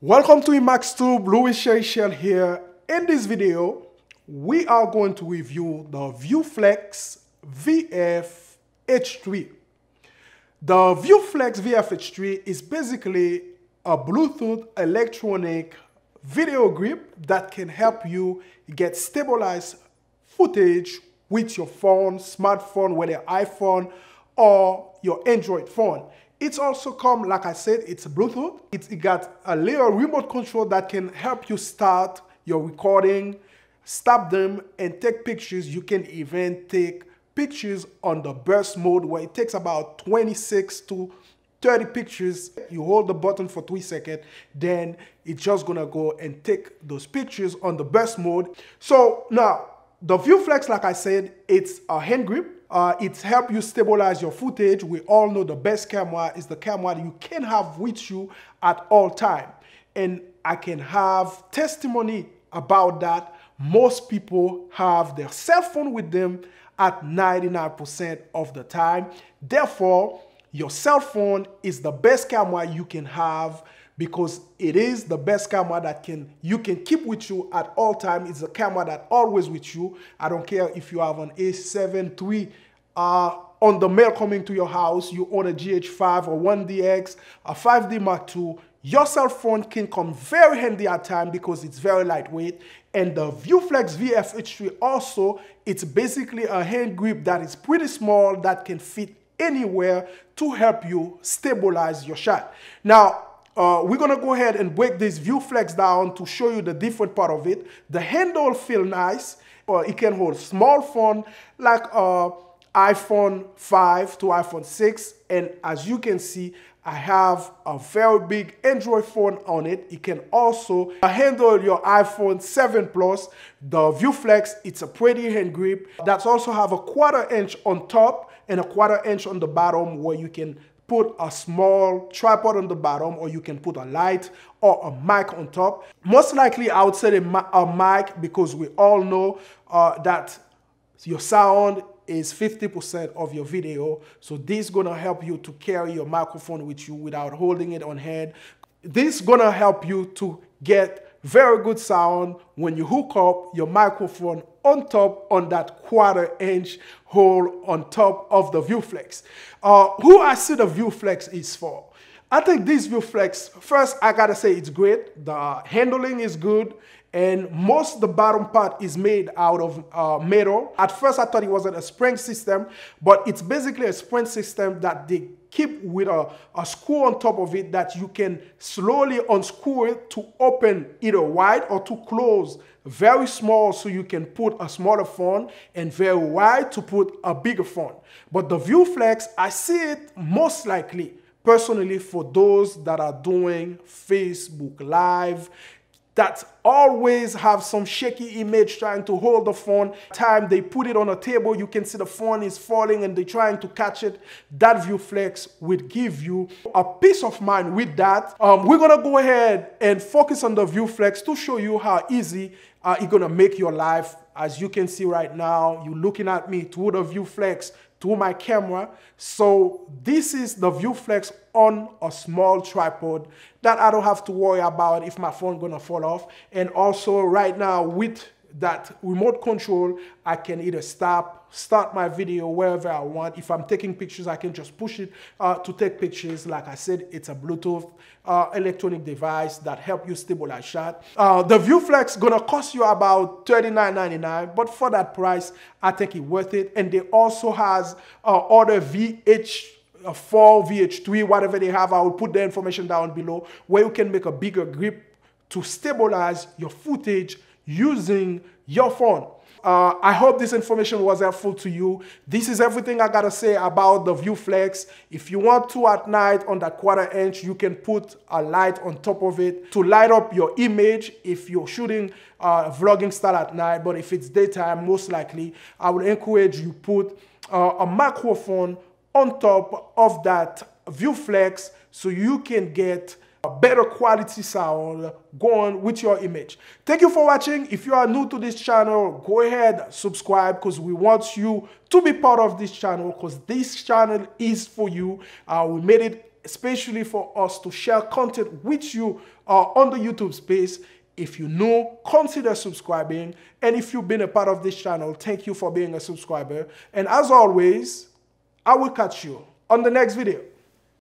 Welcome to EmaxTube, Louis Shell here. In this video, we are going to review the ViewFlex VF H3. The ViewFlex VF H3 is basically a Bluetooth electronic video grip that can help you get stabilized footage with your phone, smartphone, whether iPhone or your Android phone. It's also come, like I said, it's Bluetooth. It's, it got a little remote control that can help you start your recording, stop them, and take pictures. You can even take pictures on the burst mode where it takes about 26 to 30 pictures. You hold the button for three seconds, then it's just gonna go and take those pictures on the burst mode. So now, the ViewFlex, like I said, it's a hand grip uh, it helps you stabilize your footage. We all know the best camera is the camera that you can have with you at all time. And I can have testimony about that. Most people have their cell phone with them at 99% of the time. Therefore, your cell phone is the best camera you can have because it is the best camera that can you can keep with you at all time. It's a camera that always with you. I don't care if you have an A7 III uh, on the mail coming to your house, you own a GH5 or 1DX, a 5D Mark II, your cell phone can come very handy at time because it's very lightweight. And the ViewFlex VF-H3 also, it's basically a hand grip that is pretty small that can fit anywhere to help you stabilize your shot. Now, uh, we're gonna go ahead and break this ViewFlex down to show you the different part of it. The handle feel nice. Uh, it can hold small phone like uh, iPhone 5 to iPhone 6 and as you can see I have a very big Android phone on it. It can also handle your iPhone 7 Plus. The ViewFlex, it's a pretty hand grip. That's also have a quarter inch on top and a quarter inch on the bottom where you can put a small tripod on the bottom or you can put a light or a mic on top. Most likely I would say a, mic because we all know uh, that your sound is 50% of your video. So this is gonna help you to carry your microphone with you without holding it on hand. This is gonna help you to get very good sound when you hook up your microphone on top on that quarter inch hole on top of the ViewFlex. Uh, who I see the ViewFlex is for? I think this ViewFlex, first I gotta say it's great. The handling is good and most the bottom part is made out of uh, metal. At first I thought it wasn't a spring system, but it's basically a spring system that they keep with a, a screw on top of it that you can slowly unscrew it to open either wide or to close very small so you can put a smaller phone and very wide to put a bigger phone. But the ViewFlex, I see it most likely personally for those that are doing Facebook Live that always have some shaky image trying to hold the phone. Time they put it on a table, you can see the phone is falling and they're trying to catch it. That ViewFlex would give you a peace of mind with that. Um, we're gonna go ahead and focus on the ViewFlex to show you how easy uh, it's gonna make your life. As you can see right now, you're looking at me through the ViewFlex through my camera. So this is the ViewFlex on a small tripod that I don't have to worry about if my phone gonna fall off. And also right now with that remote control, I can either stop, start my video wherever I want. If I'm taking pictures, I can just push it uh, to take pictures. Like I said, it's a Bluetooth uh, electronic device that help you stabilize shot. Uh, the ViewFlex gonna cost you about $39.99, but for that price, I think it worth it. And they also has uh, other VH uh, 4, VH3, whatever they have, I will put the information down below where you can make a bigger grip to stabilize your footage using your phone. Uh, I hope this information was helpful to you. This is everything I gotta say about the ViewFlex. If you want to at night on that quarter inch, you can put a light on top of it to light up your image if you're shooting uh, vlogging style at night. But if it's daytime, most likely, I would encourage you put uh, a microphone on top of that ViewFlex so you can get a better quality sound going with your image. Thank you for watching. If you are new to this channel, go ahead, subscribe because we want you to be part of this channel because this channel is for you. Uh, we made it especially for us to share content with you uh, on the YouTube space. If you know, consider subscribing. And if you've been a part of this channel, thank you for being a subscriber. And as always, I will catch you on the next video.